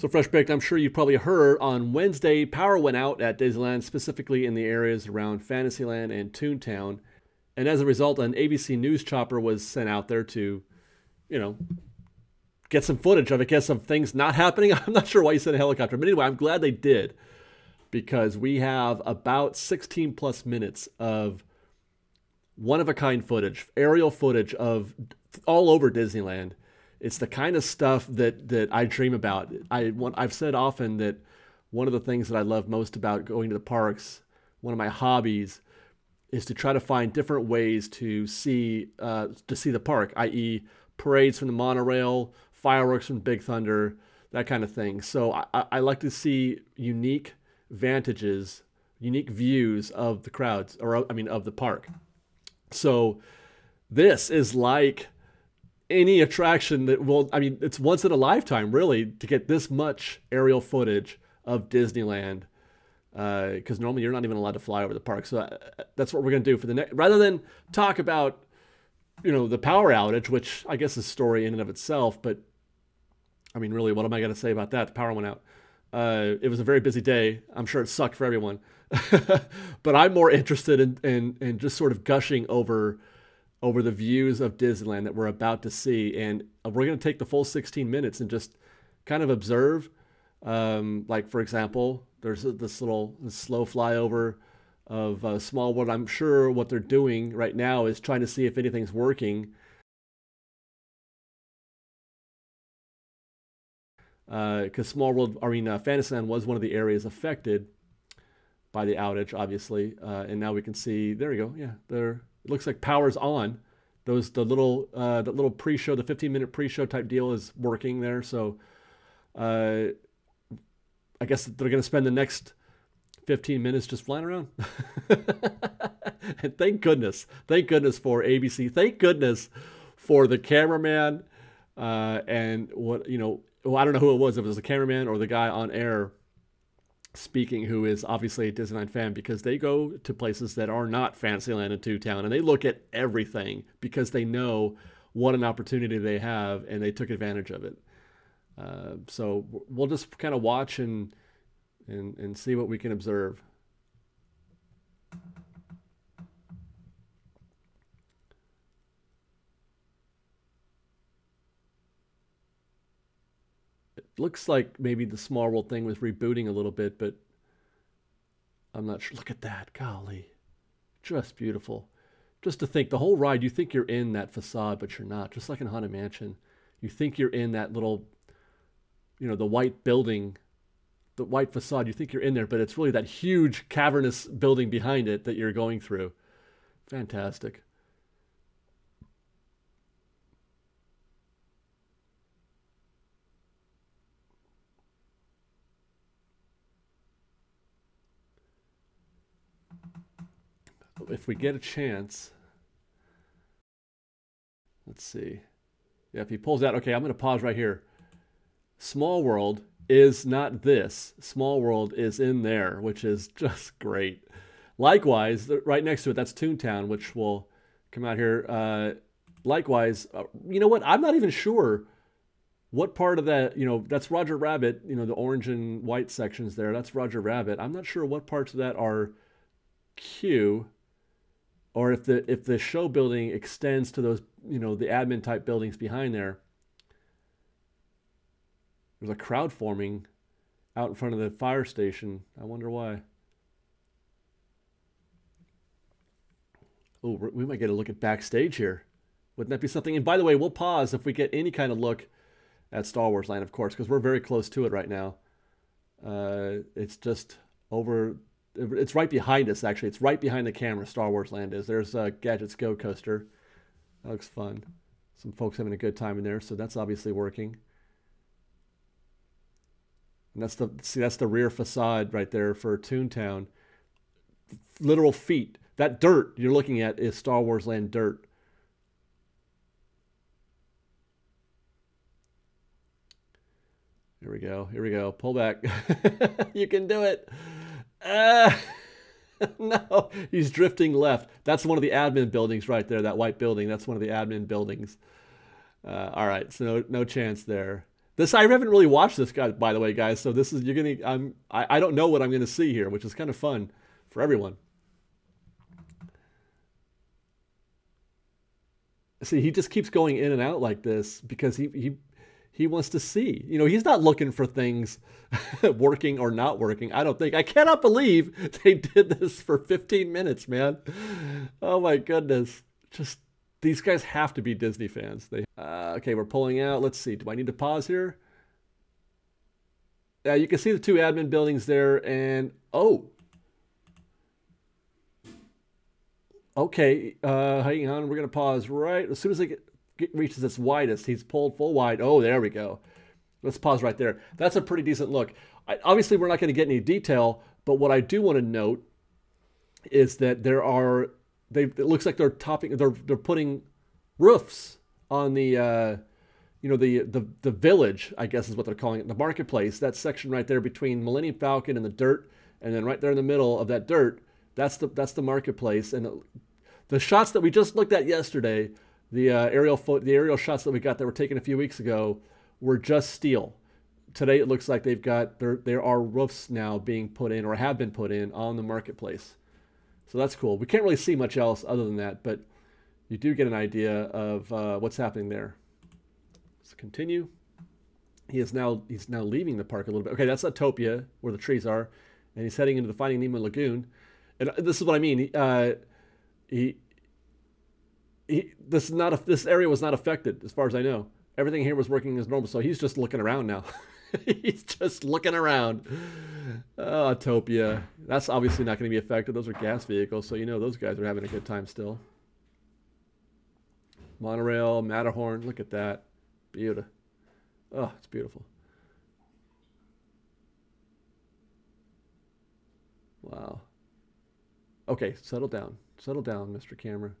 So, Fresh Baked, I'm sure you probably heard on Wednesday, power went out at Disneyland, specifically in the areas around Fantasyland and Toontown. And as a result, an ABC News chopper was sent out there to, you know, get some footage of it, get some things not happening. I'm not sure why you sent a helicopter, but anyway, I'm glad they did because we have about 16 plus minutes of one of a kind footage, aerial footage of all over Disneyland it's the kind of stuff that that I dream about. I I've said often that one of the things that I love most about going to the parks, one of my hobbies, is to try to find different ways to see uh, to see the park, i.e., parades from the monorail, fireworks from Big Thunder, that kind of thing. So I, I like to see unique vantages, unique views of the crowds, or I mean of the park. So this is like any attraction that will i mean it's once in a lifetime really to get this much aerial footage of disneyland because uh, normally you're not even allowed to fly over the park. So uh, that's what we're going to do for the next rather than talk about you know the power outage which i guess is story in and of itself but i mean really what am i going to say about that? The power went out. Uh, it was a very busy day. I'm sure it sucked for everyone. But i'm more interested in, in, in just sort of gushing over over the views of Disneyland that we're about to see. And we're going to take the full 16 minutes and just kind of observe. Um, like, for example, there's this little this slow flyover of uh, Small World. I'm sure what they're doing right now is trying to see if anything's working. Because uh, Small World, I mean, uh, Fantasyland was one of the areas affected by the outage, obviously. Uh, and now we can see, there we go, yeah, they're it looks like power's on. Those the little uh, the little pre-show, the 15 minute pre-show type deal is working there. So uh, I guess they're going to spend the next 15 minutes just flying around. and thank goodness, thank goodness for ABC. Thank goodness for the cameraman uh, and what you know. Well, I don't know who it was. If it was the cameraman or the guy on air speaking who is obviously a Disneyland fan because they go to places that are not Fantasyland and Toontown and they look at everything because they know what an opportunity they have and they took advantage of it. Uh, so we'll just kind of watch and, and and see what we can observe. Looks like maybe the Small World thing was rebooting a little bit, but I'm not sure. Look at that. Golly. Just beautiful. Just to think, the whole ride, you think you're in that facade, but you're not. Just like in Haunted Mansion. You think you're in that little, you know, the white building, the white facade. You think you're in there, but it's really that huge cavernous building behind it that you're going through. Fantastic. If we get a chance, let's see. Yeah, if he pulls out, okay, I'm going to pause right here. Small World is not this. Small World is in there, which is just great. Likewise, right next to it, that's Toontown, which will come out here. Uh, likewise, uh, you know what? I'm not even sure what part of that, you know, that's Roger Rabbit, you know, the orange and white sections there. That's Roger Rabbit. I'm not sure what parts of that are Q or if the if the show building extends to those you know the admin type buildings behind there there's a crowd forming out in front of the fire station. I wonder why. Oh we might get a look at backstage here. Wouldn't that be something? And by the way we'll pause if we get any kind of look at star wars land of course because we're very close to it right now. Uh, it's just over it's right behind us, actually. It's right behind the camera, Star Wars Land is. There's a Gadget's Go Coaster. That looks fun. Some folks having a good time in there, so that's obviously working. And that's the see that's the rear facade right there for Toontown. Literal feet. That dirt you're looking at is Star Wars Land dirt. Here we go. Here we go. Pull back. you can do it. Uh, no, he's drifting left. That's one of the admin buildings right there, that white building. That's one of the admin buildings. Uh, all right, so no, no chance there. This I haven't really watched this guy, by the way, guys. So this is you're gonna. I'm. I, I don't know what I'm gonna see here, which is kind of fun for everyone. See, he just keeps going in and out like this because he he he wants to see. You know, he's not looking for things working or not working. I don't think. I cannot believe they did this for 15 minutes, man. Oh my goodness. Just these guys have to be Disney fans. They uh, okay, we're pulling out. Let's see. Do I need to pause here? Yeah, uh, you can see the two admin buildings there, and oh, okay. Uh, hang on, we're gonna pause right as soon as get, get, reaches its widest. He's pulled full wide. Oh, there we go. Let's pause right there. That's a pretty decent look. I, obviously, we're not going to get any detail, but what I do want to note is that there are they it looks like they're topping they're they're putting roofs on the uh, you know the, the the village I guess is what they're calling it the marketplace that section right there between Millennium Falcon and the dirt and then right there in the middle of that dirt that's the that's the marketplace and the shots that we just looked at yesterday the uh, aerial fo- the aerial shots that we got that were taken a few weeks ago were just steel today it looks like they've got there there are roofs now being put in or have been put in on the marketplace so that's cool. We can't really see much else other than that, but you do get an idea of uh, what's happening there. Let's continue. He is now he's now leaving the park a little bit. Okay, that's Autopia where the trees are, and he's heading into the Finding Nemo Lagoon. And this is what I mean. Uh, he he this is not a, this area was not affected as far as I know. Everything here was working as normal, so he's just looking around now. He's just looking around. Oh. That's obviously not going to be affected. Those are gas vehicles, so you know those guys are having a good time still. Monorail, Matterhorn. Look at that. Beautiful. Oh, it's beautiful. Wow. Okay, settle down. Settle down, Mr. Camera.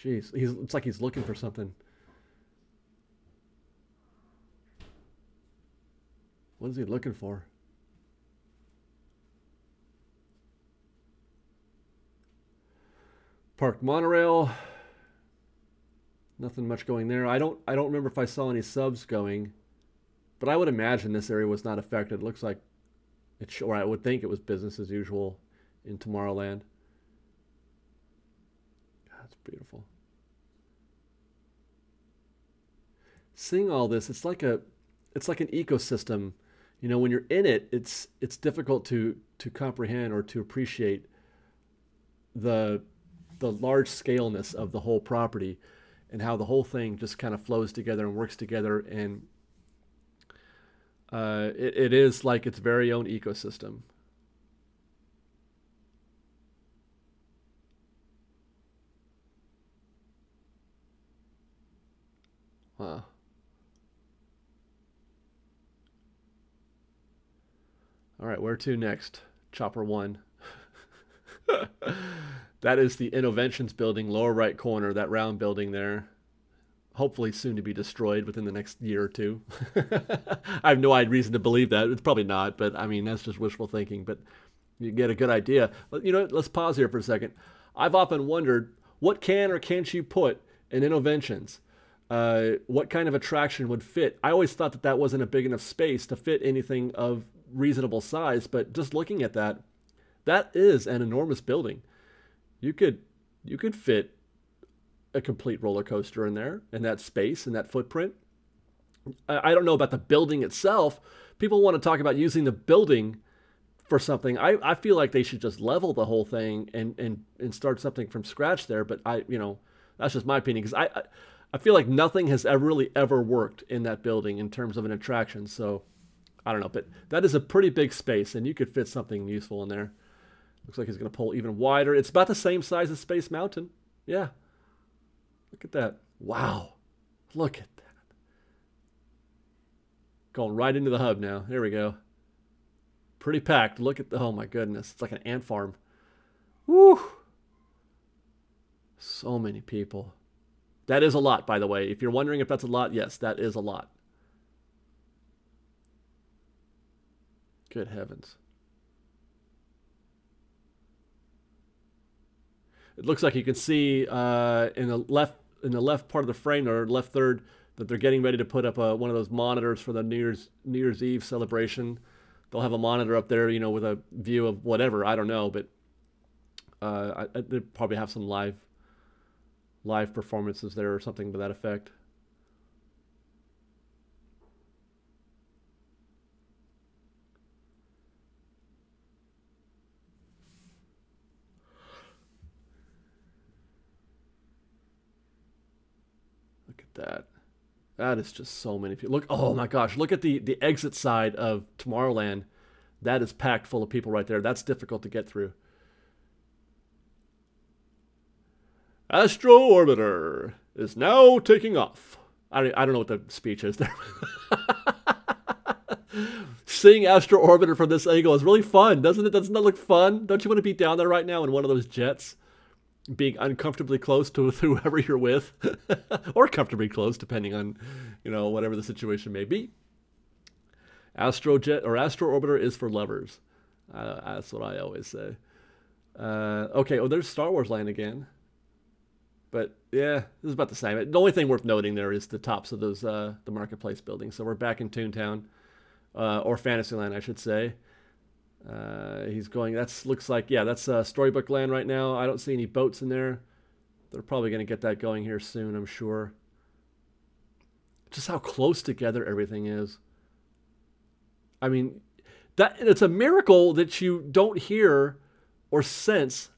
Jeez, he's, it's like he's looking for something. What is he looking for? Park monorail. Nothing much going there. I don't I don't remember if I saw any subs going, but I would imagine this area was not affected. It looks like it or I would think it was business as usual in Tomorrowland. That's beautiful. Seeing all this, it's like a it's like an ecosystem. You know when you're in it it's it's difficult to to comprehend or to appreciate the the large scaleness of the whole property and how the whole thing just kind of flows together and works together. And uh, it, it is like its very own ecosystem All right, where to next? Chopper 1. that is the Innoventions building, lower right corner, that round building there. Hopefully soon to be destroyed within the next year or two. I have no reason to believe that. It's probably not, but I mean, that's just wishful thinking. But you get a good idea. But you know, let's pause here for a second. I've often wondered what can or can't you put in Innoventions? Uh, what kind of attraction would fit? I always thought that that wasn't a big enough space to fit anything of reasonable size, but just looking at that, that is an enormous building. You could you could fit a complete roller coaster in there in that space in that footprint. I, I don't know about the building itself. People want to talk about using the building for something. I, I feel like they should just level the whole thing and, and, and start something from scratch there. But I, you know, that's just my opinion because I, I, I feel like nothing has ever really ever worked in that building in terms of an attraction. So I don't know, but that is a pretty big space, and you could fit something useful in there. Looks like he's going to pull even wider. It's about the same size as Space Mountain. Yeah. Look at that. Wow. Look at that. Going right into the hub now. There we go. Pretty packed. Look at the, oh my goodness. It's like an ant farm. Woo. So many people. That is a lot, by the way. If you're wondering if that's a lot, yes, that is a lot. Good heavens. It looks like you can see uh, in the left in the left part of the frame or left third that they're getting ready to put up a, one of those monitors for the New Year's New Year's Eve celebration. They'll have a monitor up there, you know, with a view of whatever I don't know, but uh, I, they probably have some live live performances there or something to that effect. Look at that. That is just so many people. Look, oh my gosh, look at the the exit side of Tomorrowland. That is packed full of people right there. That's difficult to get through. Astro Orbiter is now taking off. I don't, I don't know what the speech is there. Seeing Astro Orbiter from this angle is really fun, doesn't it? Doesn't that look fun? Don't you want to be down there right now in one of those jets? Being uncomfortably close to whoever you're with, or comfortably close, depending on, you know, whatever the situation may be. Astrojet or Astro Orbiter is for lovers. Uh, that's what I always say. Uh, okay, oh, there's Star Wars Land again. But yeah, this is about the same. The only thing worth noting there is the tops of those uh, the marketplace buildings. So we're back in Toontown, uh, or Fantasyland, I should say. Uh, he's going. That's looks like yeah, that's uh, Storybook Land right now. I don't see any boats in there. They're probably going to get that going here soon, I'm sure. Just how close together everything is. I mean, that it's a miracle that you don't hear or sense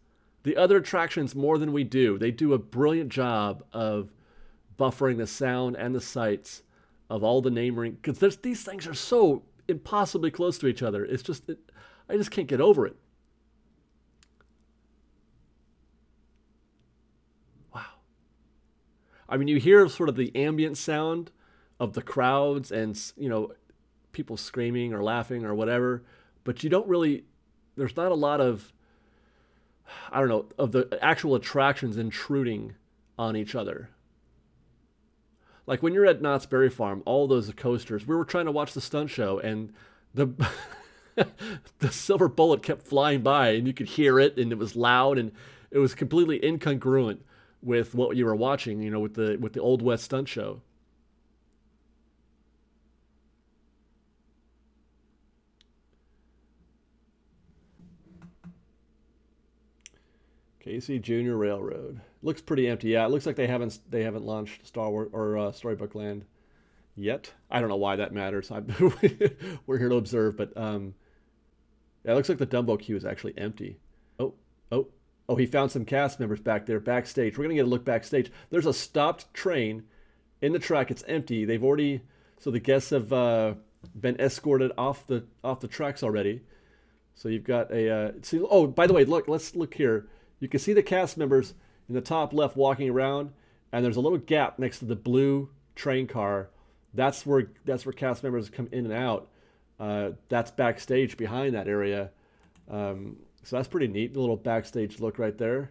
the other attractions more than we do. They do a brilliant job of buffering the sound and the sights of all the name ring because these things are so impossibly close to each other. It's just it, I just can't get over it. Wow. I mean, you hear sort of the ambient sound of the crowds and you know people screaming or laughing or whatever, but you don't really. There's not a lot of I don't know, of the actual attractions intruding on each other. Like when you're at Knott's Berry Farm, all those coasters, we were trying to watch the stunt show and the the silver bullet kept flying by and you could hear it and it was loud and it was completely incongruent with what you were watching, you know, with the with the Old West stunt show. Casey Junior Railroad looks pretty empty. Yeah, it looks like they haven't they haven't launched Star Wars or uh, Storybook Land yet. I don't know why that matters. we're here to observe, but um, yeah, it looks like the Dumbo queue is actually empty. Oh, oh, oh! He found some cast members back there backstage. We're gonna get a look backstage. There's a stopped train in the track. It's empty. They've already so the guests have uh, been escorted off the off the tracks already. So you've got a uh, see. Oh, by the way, look. Let's look here you can see the cast members in the top left walking around, and there's a little gap next to the blue train car. That's where that's where cast members come in and out. Uh, that's backstage behind that area. Um, so that's pretty neat. A little backstage look right there.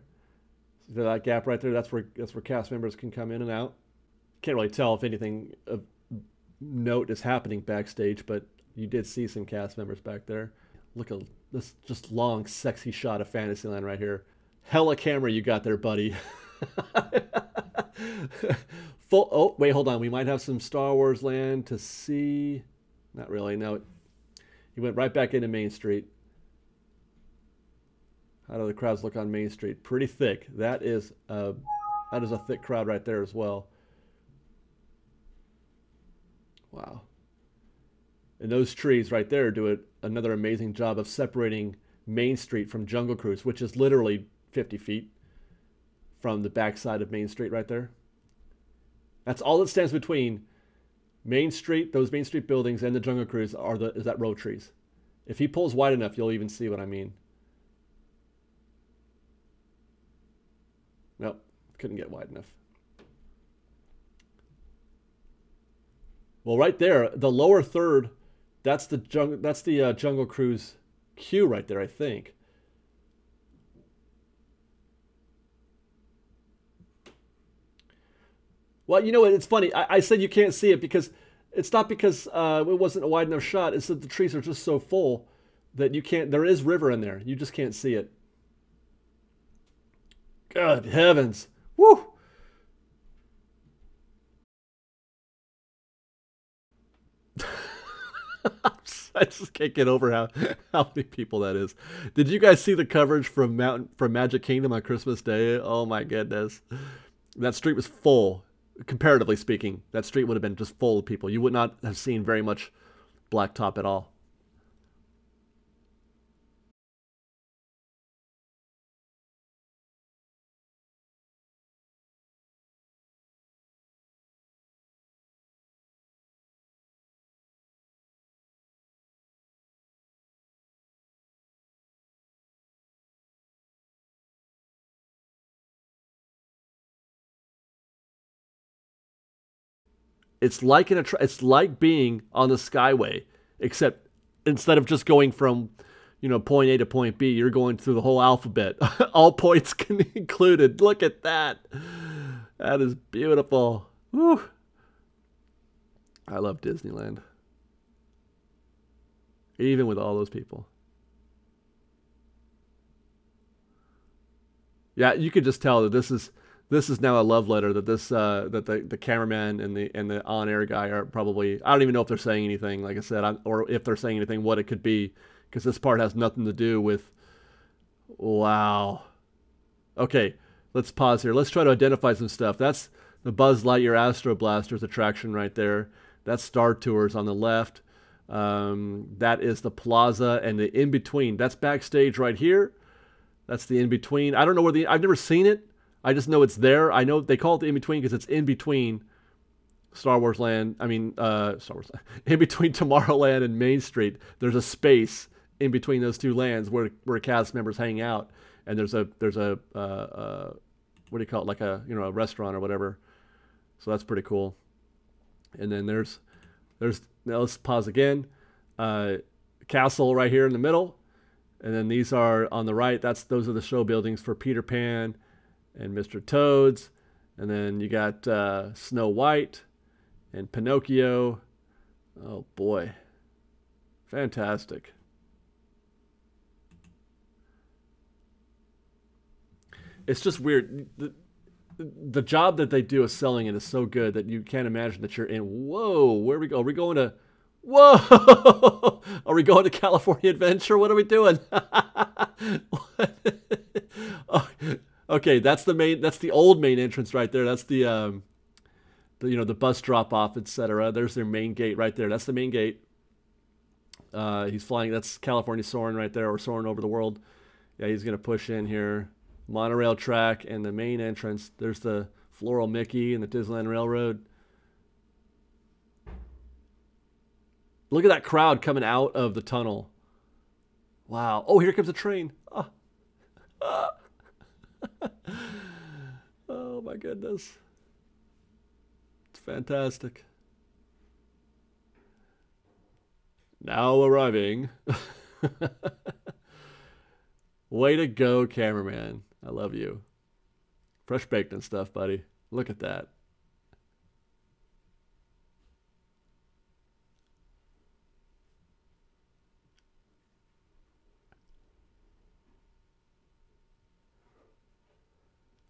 See that gap right there. That's where that's where cast members can come in and out. Can't really tell if anything of note is happening backstage, but you did see some cast members back there. Look at this just long, sexy shot of Fantasyland right here. Hella camera you got there, buddy. Full. Oh, wait, hold on. We might have some Star Wars land to see. Not really. No. He went right back into Main Street. How do the crowds look on Main Street? Pretty thick. That is a that is a thick crowd right there as well. Wow. And those trees right there do it another amazing job of separating Main Street from Jungle Cruise, which is literally 50 feet from the backside of Main Street right there. That's all that stands between Main Street, those Main Street buildings, and the Jungle Cruise are the is that row trees. If he pulls wide enough, you'll even see what I mean. Nope, couldn't get wide enough. Well, right there, the lower third, that's the jungle. That's the uh, Jungle Cruise queue right there, I think. Well, you know what? It's funny. I, I said you can't see it because it's not because uh, it wasn't a wide enough shot. It's that the trees are just so full that you can't. There is river in there. You just can't see it. God heavens! Woo! I just can't get over how, how many people that is. Did you guys see the coverage from Mountain from Magic Kingdom on Christmas Day? Oh my goodness, that street was full. Comparatively speaking, that street would have been just full of people. You would not have seen very much blacktop at all. It's like an attra- it's like being on the Skyway, except instead of just going from, you know, point A to point B, you're going through the whole alphabet, all points included. Look at that. That is beautiful. I love Disneyland. Even with all those people. Yeah, you could just tell that this is this is now a love letter that this uh, that the, the cameraman and the and the on air guy are probably I don't even know if they're saying anything like I said I, or if they're saying anything what it could be because this part has nothing to do with wow. Okay let's pause here. Let's try to identify some stuff. That's the Buzz Lightyear Astro Blasters attraction right there. That's Star Tours on the left. Um, that is the plaza and the in between that's backstage right here. That's the in between I don't know where the I've never seen it I just know it's there. I know they call it the in between because it's in between Star Wars Land. I mean, uh, Star Wars in between Tomorrowland and Main Street. There's a space in between those two lands where where cast members hang out, and there's a there's a uh, uh, what do you call it like a you know a restaurant or whatever. So that's pretty cool. And then there's there's now let's pause again. Uh, castle right here in the middle, and then these are on the right. That's those are the show buildings for Peter Pan and Mr. Toads. And then you got uh, Snow White and Pinocchio. Oh boy. Fantastic. It's just weird. The, the job that they do of selling it is so good that you can't imagine that you're in. Whoa, where we go? Are we going to? Whoa! Are we going to California Adventure? What are we doing? oh, Okay, that's the main. That's the old main entrance right there. That's the, um, the you know the bus drop off, etc. There's their main gate right there. That's the main gate. Uh, he's flying. That's California soaring right there, or soaring over the world. Yeah, he's gonna push in here. Monorail track and the main entrance. There's the floral Mickey and the Disneyland Railroad. Look at that crowd coming out of the tunnel. Wow. Oh, here comes a train. Oh. Ah. oh my goodness. It's fantastic. Now arriving. Way to go, cameraman. I love you. Fresh baked and stuff, buddy. Look at that.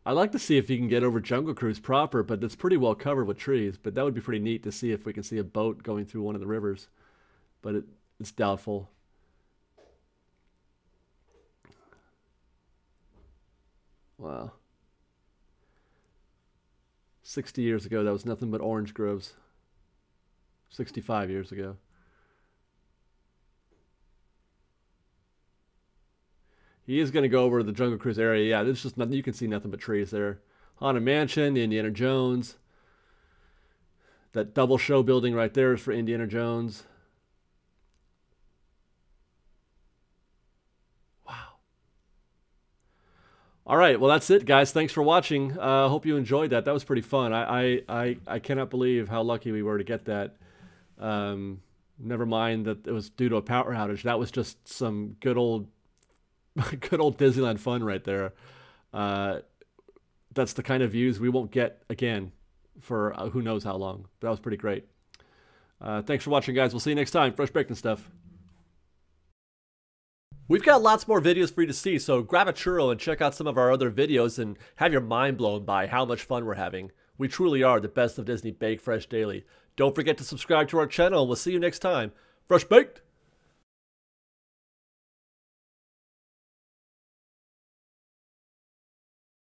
I'd like to see if you can get over Jungle Cruise proper, but it's pretty well covered with trees. But that would be pretty neat to see if we can see a boat going through one of the rivers. But it, it's doubtful. Wow. 60 years ago, that was nothing but orange groves. 65 years ago. He is going to go over to the Jungle Cruise area. Yeah, there's just nothing. You can see nothing but trees there. Haunted Mansion, Indiana Jones. That double show building right there is for Indiana Jones. Wow. All right, well that's it, guys. Thanks for watching. I uh, hope you enjoyed that. That was pretty fun. I, I I I cannot believe how lucky we were to get that. Um, never mind that it was due to a power outage. That was just some good old good old Disneyland fun right there. Uh, that's the kind of views we won't get again for uh, who knows how long. But That was pretty great. Uh, thanks for watching, guys. We'll see you next time. Fresh baked and stuff. We've got lots more videos for you to see, so grab a churro and check out some of our other videos and have your mind blown by how much fun we're having. We truly are the best of Disney Bake Fresh Daily. Don't forget to subscribe to our channel, and we'll see you next time. Fresh Baked!